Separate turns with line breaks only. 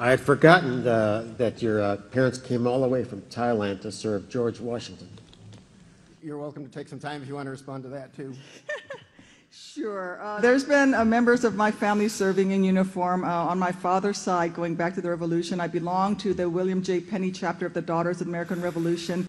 I had forgotten the, that your uh, parents came all the way from Thailand to serve George Washington.
You're welcome to take some time if you want to respond to that, too.
Sure. Uh, there's been uh, members of my family serving in uniform. Uh, on my father's side, going back to the Revolution, I belong to the William J. Penny chapter of the Daughters of the American Revolution.